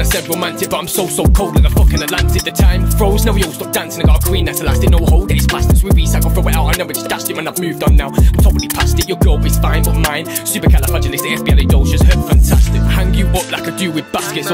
and I said romantic, but I'm so so cold in the fucking Atlantic. The time froze, now we all stop dancing. I got a queen that's elastic, no hold it. It's plastics we recycle, throw it out. I never just dashed it when I've moved on now. I'm totally past it. Your girl is fine, but mine Supercalifragilisticexpialidocious. Her fantastic. Hang you up like I do with baskets.